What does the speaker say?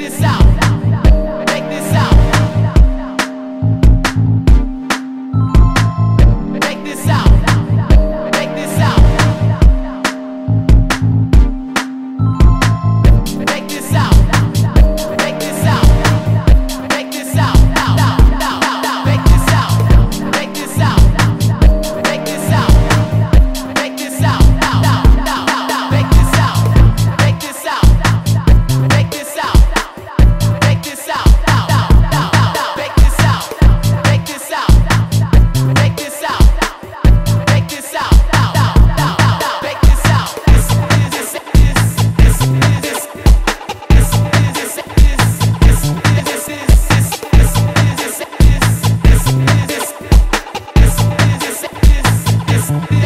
this out. Podcast.